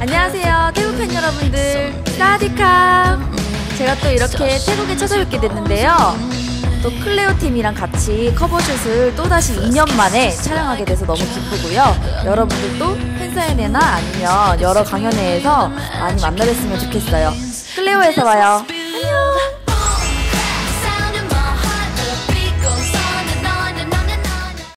안녕하세요 태국 팬 여러분들. 사디캅 제가 또 이렇게 태국에 찾아뵙게 됐는데요. 또 클레오 팀이랑 같이 커버슛을 또다시 2년 만에 촬영하게 돼서 너무 기쁘고요. 여러분들도 팬사인회나 아니면 여러 강연회에서 많이 만나뵀으면 좋겠어요. 클레오에서 봐요. 안녕!